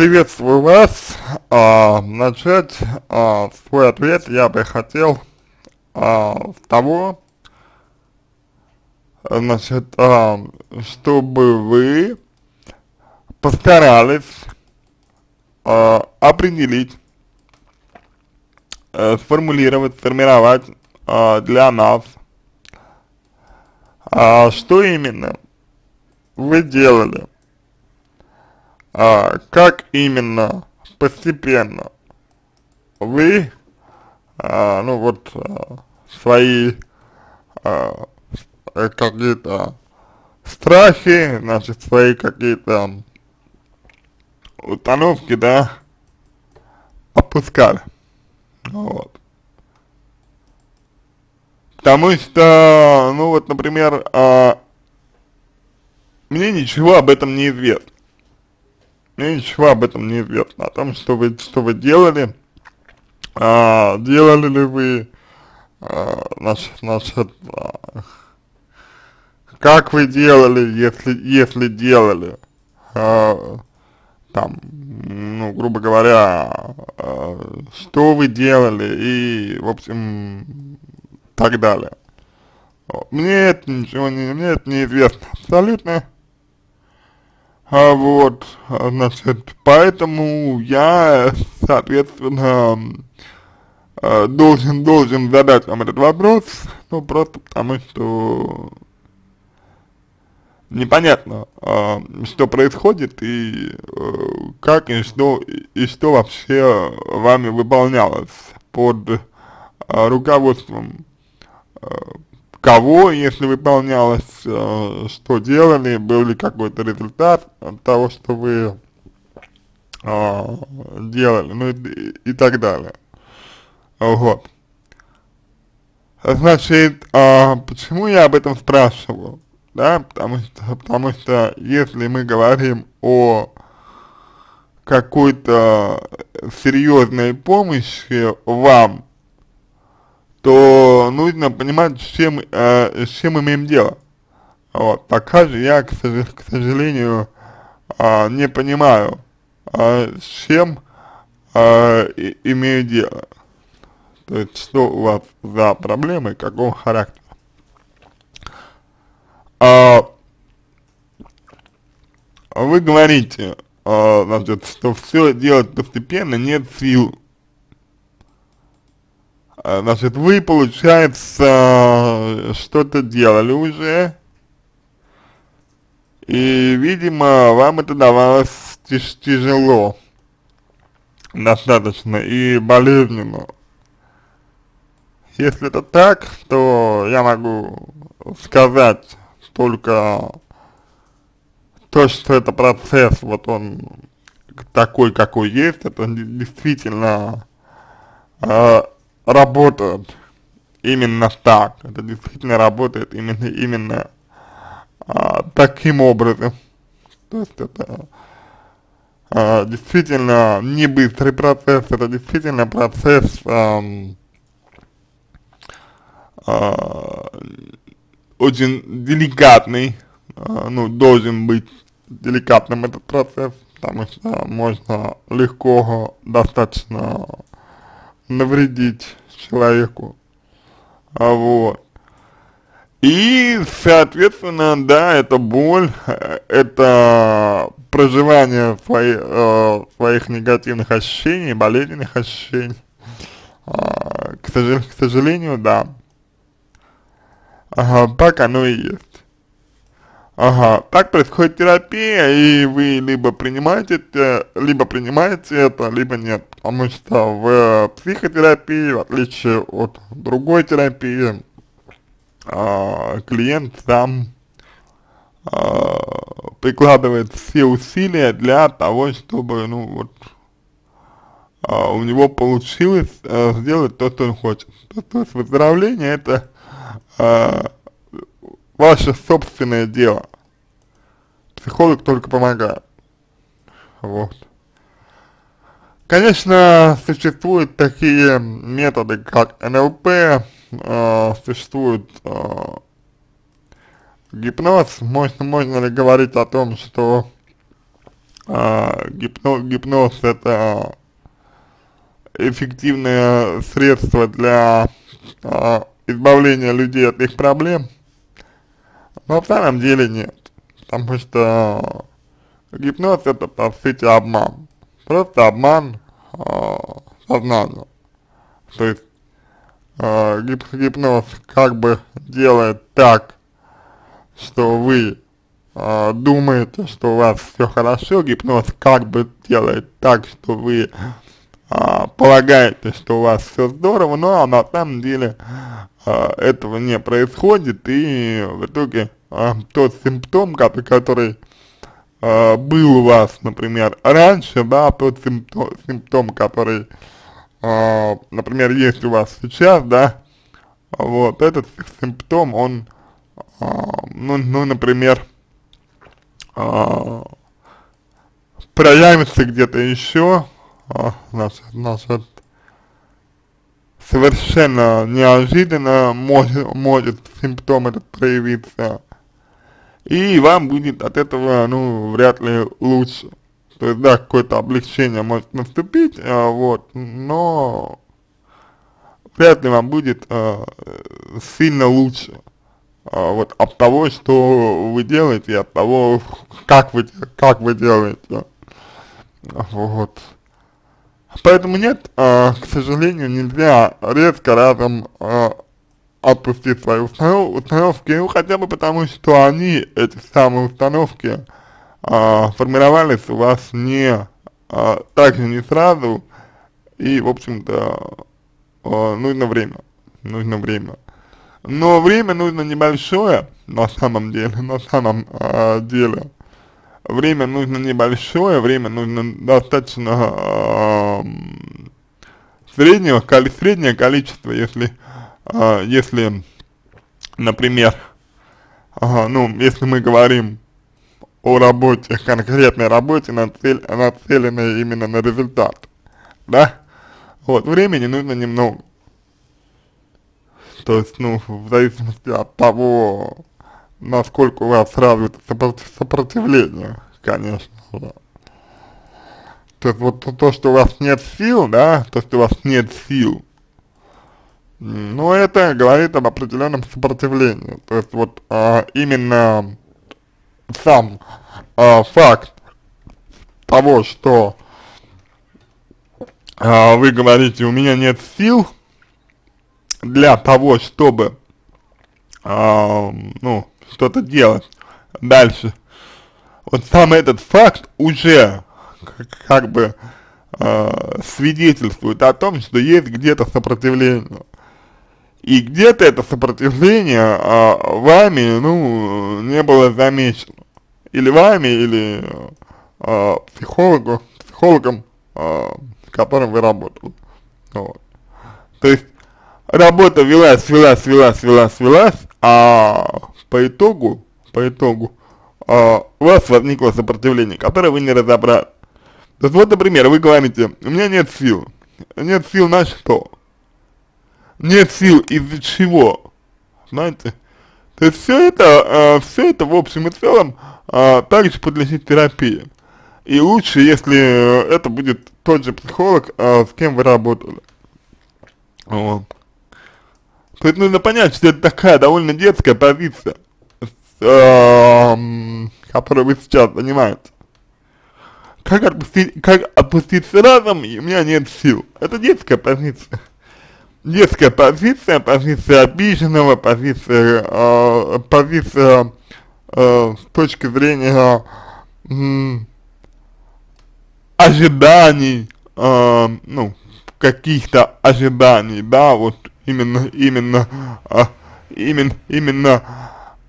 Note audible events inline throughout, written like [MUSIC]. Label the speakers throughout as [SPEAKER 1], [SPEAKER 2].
[SPEAKER 1] приветствую вас. А, начать а, свой ответ я бы хотел а, с того, значит, а, чтобы вы постарались а, определить, а, сформулировать, сформировать а, для нас, а, что именно вы делали а, как именно постепенно вы, а, ну вот, а, свои а, какие-то страхи, значит, свои какие-то установки, да, опускали. Вот. Потому что, ну вот, например, а, мне ничего об этом не известно. Мне ничего об этом не известно, о том, что вы, что вы делали, а, делали ли вы, а, значит, значит а, как вы делали, если, если делали, а, там, ну, грубо говоря, а, что вы делали и, в общем, так далее. Мне это ничего не, мне это неизвестно абсолютно. А вот, значит, поэтому я, соответственно, э, должен, должен задать вам этот вопрос, ну, просто потому что непонятно, а, что происходит и а, как и что, и что вообще вами выполнялось под а, руководством кого, если выполнялось, э, что делали, был ли какой-то результат от того, что вы э, делали, ну и, и так далее. Вот. Значит, э, почему я об этом спрашиваю? Да, потому что, потому что если мы говорим о какой-то серьезной помощи вам, то нужно понимать, с чем, э, с чем имеем дело. Вот, пока же я, к, к сожалению, э, не понимаю, э, с чем э, имею дело. То есть, что у вас за проблемы, какого характера. А, вы говорите, а, значит, что все делать постепенно нет сил значит, вы, получается, что-то делали уже, и, видимо, вам это давалось тяж тяжело, достаточно, и болезненно. Если это так, то я могу сказать только то, что это процесс, вот он такой, какой есть, это действительно э, работает именно так, это действительно работает именно, именно а, таким образом. То есть это а, действительно не быстрый процесс, это действительно процесс а, а, очень деликатный, а, ну, должен быть деликатным этот процесс, потому что можно легко достаточно навредить человеку. А вот. И, соответственно, да, это боль, это проживание свои, э, своих негативных ощущений, болезненных ощущений. Э, к, сожалению, к сожалению, да. Ага, так оно и есть. Ага, так происходит терапия, и вы либо принимаете либо принимаете это, либо нет. Потому что в психотерапии, в отличие от другой терапии, а, клиент сам а, прикладывает все усилия для того, чтобы, ну, вот, а, у него получилось а, сделать то, что он хочет. То, есть выздоровление это ваше собственное дело. Психолог только помогает. Вот. Конечно, существуют такие методы, как НЛП, э, существует э, гипноз. Можно, можно ли говорить о том, что а, гипноз, гипноз это эффективное средство для а, избавления людей от их проблем, но в самом деле нет, потому что гипноз это по сути обман, просто обман э, сознания, то есть э, гип гипноз как бы делает так, что вы э, думаете, что у вас все хорошо, гипноз как бы делает так, что вы э, полагаете, что у вас все здорово, но на самом деле э, этого не происходит, и в итоге э, тот симптом, который э, был у вас, например, раньше, да, тот симптом, симптом который, э, например, есть у вас сейчас, да, вот, этот симптом, он, э, ну, ну, например, э, проявится где-то еще, э, значит, значит, совершенно неожиданно может, может симптом этот проявиться, и вам будет от этого, ну, вряд ли лучше. То есть, да, какое-то облегчение может наступить, а, вот, но вряд ли вам будет а, сильно лучше а, вот от того, что вы делаете, от того, как вы, как вы делаете. Вот. Поэтому нет, а, к сожалению, нельзя резко разом а, отпустить свои установки, ну хотя бы потому, что они, эти самые установки, а, формировались у вас не а, так же не сразу, и, в общем-то, а, нужно время, нужно время. Но время нужно небольшое, на самом деле, на самом а, деле. Время нужно небольшое, время нужно достаточно а, среднего, среднее количество, если а, если, например, а, ну, если мы говорим о работе, конкретной работе, нацель, нацеленной именно на результат, да, вот, времени нужно немного. То есть, ну, в зависимости от того, насколько у вас развито сопротивление, конечно, да. То есть, вот то, что у вас нет сил, да, то, что у вас нет сил, ну, это говорит об определенном сопротивлении. То есть вот а, именно сам а, факт того, что а, вы говорите, у меня нет сил для того, чтобы, а, ну, что-то делать дальше. Вот сам этот факт уже как, как бы э, свидетельствует о том, что есть где-то сопротивление. И где-то это сопротивление а, вами, ну, не было замечено. Или вами, или а, психологу, психологом, а, с которым вы работали. Вот. То есть, работа велась, велась, велась, велась, велась, а по итогу, по итогу, а, у вас возникло сопротивление, которое вы не разобрали. То есть, вот, например, вы говорите, у меня нет сил. Нет сил на что? нет сил из-за чего, знаете. То есть все это, э, все это в общем и целом э, также подлежит терапии. И лучше, если это будет тот же психолог, э, с кем вы работали. Вот. То нужно понять, что это такая довольно детская позиция, с, э, которой вы сейчас занимаете. Как отпустить, как отпустить разом, и у меня нет сил. Это детская позиция детская позиция, позиция обиженного, позиция, э, позиция э, с точки зрения э, ожиданий, э, ну, каких-то ожиданий, да, вот именно, именно, э, именно, именно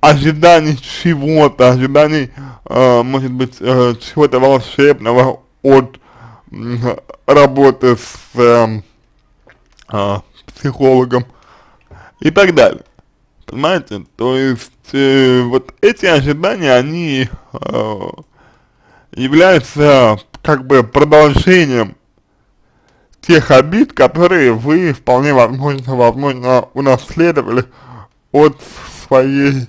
[SPEAKER 1] ожиданий чего-то, ожиданий, э, может быть, э, чего-то волшебного от работы с э, э, психологом и так далее. Понимаете? То есть э, вот эти ожидания, они э, являются как бы продолжением тех обид, которые вы вполне возможно, возможно унаследовали от своей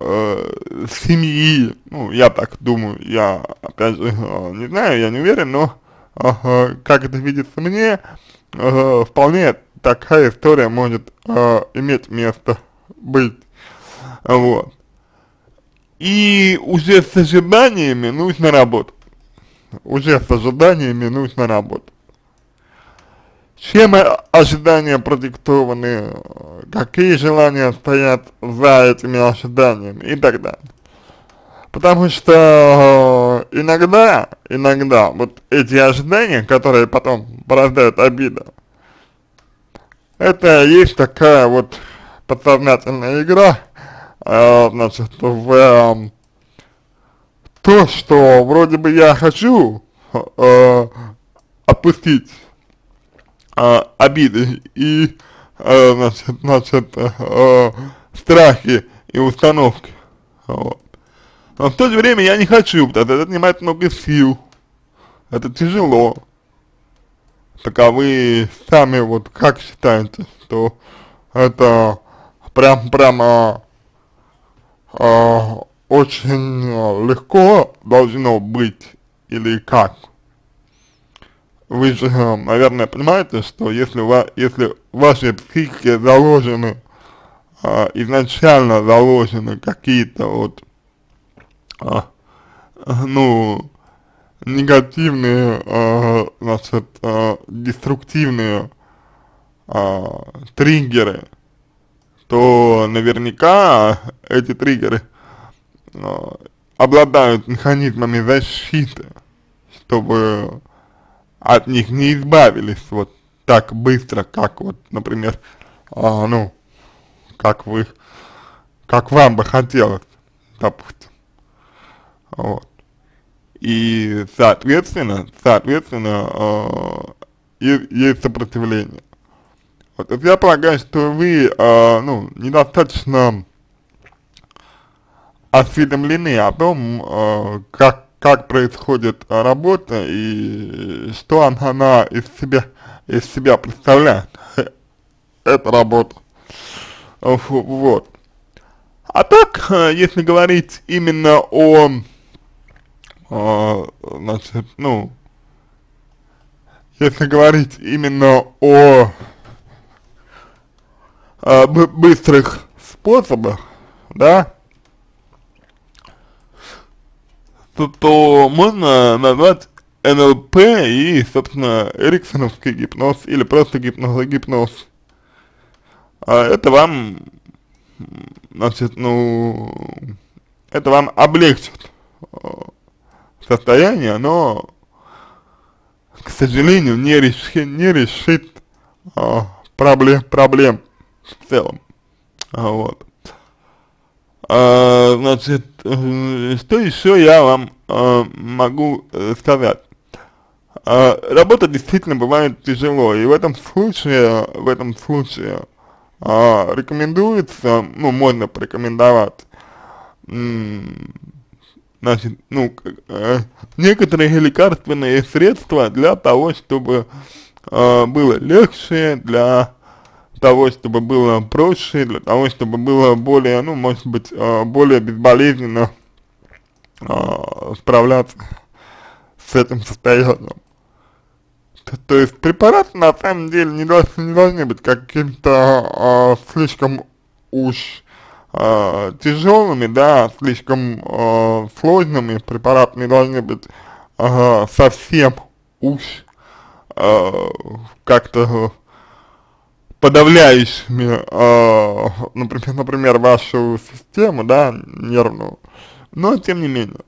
[SPEAKER 1] э, семьи, ну, я так думаю, я, опять же, э, не знаю, я не уверен, но э, как это видится мне, э, вполне такая история может э, иметь место быть, вот. И уже с ожиданиями нужно работать, уже с ожиданиями нужно работать. Чем ожидания продиктованы, какие желания стоят за этими ожиданиями и так далее. Потому что э, иногда, иногда вот эти ожидания, которые потом порождают обиду, это есть такая вот подсознательная игра, э, значит, в э, то, что вроде бы я хочу э, отпустить э, обиды и, э, значит, значит э, страхи и установки, вот. Но в то же время я не хочу, потому что это отнимает много сил, это тяжело. Так а вы сами вот как считаете, что это прям прямо э, очень легко должно быть или как? Вы же, наверное, понимаете, что если, ва если в вашей психике заложены, э, изначально заложены какие-то вот, э, ну, негативные, э, значит, э, деструктивные э, триггеры, то наверняка эти триггеры э, обладают механизмами защиты, чтобы от них не избавились вот так быстро, как вот, например, а, ну, как вы, как вам бы хотелось, допустим, вот. И, соответственно, соответственно, э, есть, сопротивление. Вот, я полагаю, что вы, э, ну, недостаточно осведомлены о том, э, как как происходит работа и что она, из себя из себя представляет. [LAUGHS] Эта работа. Вот. А так если говорить именно о, о значит ну если говорить именно о, о быстрых способах да то, то можно назвать НЛП и, собственно, эриксоновский гипноз или просто гипноз, гипноз. А это вам, значит, ну, это вам облегчит э, состояние, но, к сожалению, не, реши, не решит а, проблем, проблем в целом. А, вот. А, значит, э, что еще я вам а, могу э, сказать? А, работа действительно бывает тяжело, и в этом случае, в этом случае а, рекомендуется, ну, можно порекомендовать, значит, ну, э, некоторые лекарственные средства для того, чтобы э, было легче, для того, чтобы было проще, для того, чтобы было более, ну, может быть, э, более безболезненно э, справляться с этим состоянием. То, то есть препараты на самом деле не должны, не должны быть какими-то э, слишком уж тяжелыми, да, слишком э, сложными, препараты не должны быть э, совсем уж э, как-то подавляющими, э, например, например, вашу систему, да, нервную, но тем не менее,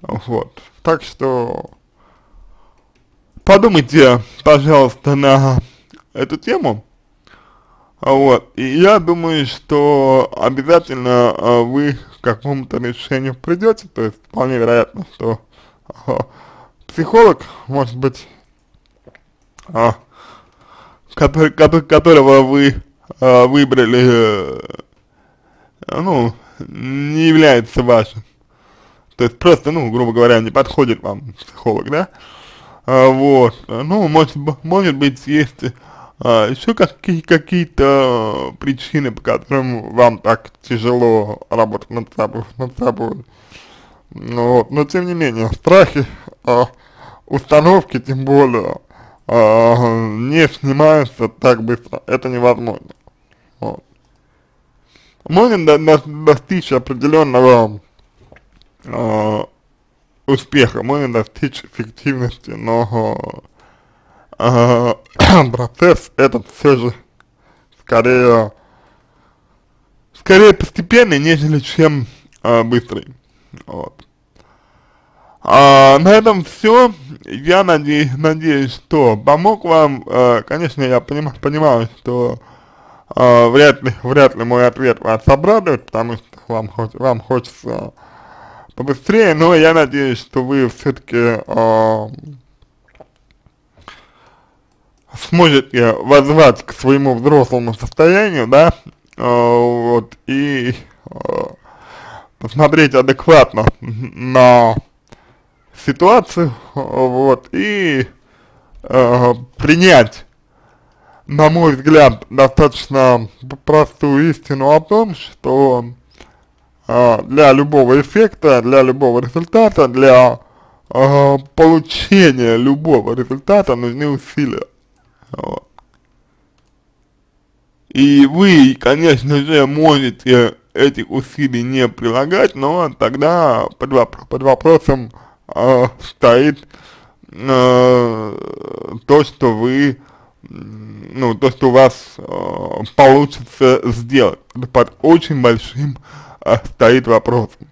[SPEAKER 1] вот, так что подумайте, пожалуйста, на эту тему, вот, и я думаю, что обязательно э, вы к какому-то решению придете, то есть вполне вероятно, что э, психолог, может быть, э, которого вы э, выбрали, э, ну, не является вашим. То есть просто, ну, грубо говоря, не подходит вам психолог, да? А, вот, ну, может, может быть, есть а, еще какие, какие-то причины, по которым вам так тяжело работать над собой, над собой. Ну, вот, но тем не менее, страхи, а, установки тем более, а, не снимаются так быстро, это невозможно. Вот. Можно до, до, достичь определенного а, успеха, можно достичь эффективности, но э, [COUGHS] процесс этот все же скорее, скорее постепенный, нежели чем э, быстрый. Вот. А, на этом все. Я надеюсь, надеюсь, что помог вам. А, конечно, я поним, понимаю, что а, вряд ли, вряд ли мой ответ вас обрадует, потому что вам, вам хочется побыстрее, но я надеюсь, что вы все-таки э, сможете возвать к своему взрослому состоянию, да, э, вот, и э, посмотреть адекватно на ситуацию, вот, и э, принять, на мой взгляд, достаточно простую истину о том, что э, для любого эффекта, для любого результата, для э, получения любого результата нужны усилия. Вот. И вы, конечно же, можете этих усилий не прилагать, но тогда под, воп под вопросом э, стоит э, то, что вы, ну, то, что у вас э, получится сделать. Под очень большим э, стоит вопросом.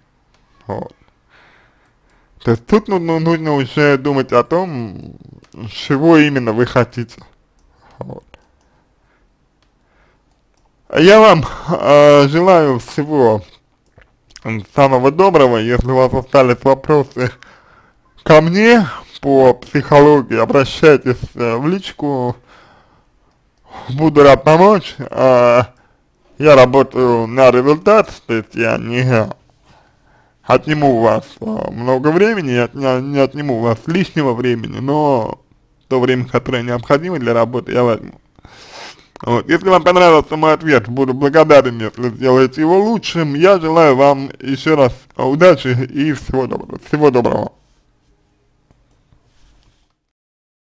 [SPEAKER 1] Вот. То есть тут нужно, нужно уже думать о том, чего именно вы хотите. Вот. Я вам э, желаю всего самого доброго. Если у вас остались вопросы ко мне по психологии, обращайтесь э, в личку. Буду рад помочь. Э, я работаю на результат, то есть я не отниму у вас э, много времени, не, не отниму у вас лишнего времени, но то время, которое необходимо для работы, я возьму. Вот. Если вам понравился мой ответ, буду благодарен, если сделаете его лучшим. Я желаю вам еще раз удачи и всего доброго. Всего доброго.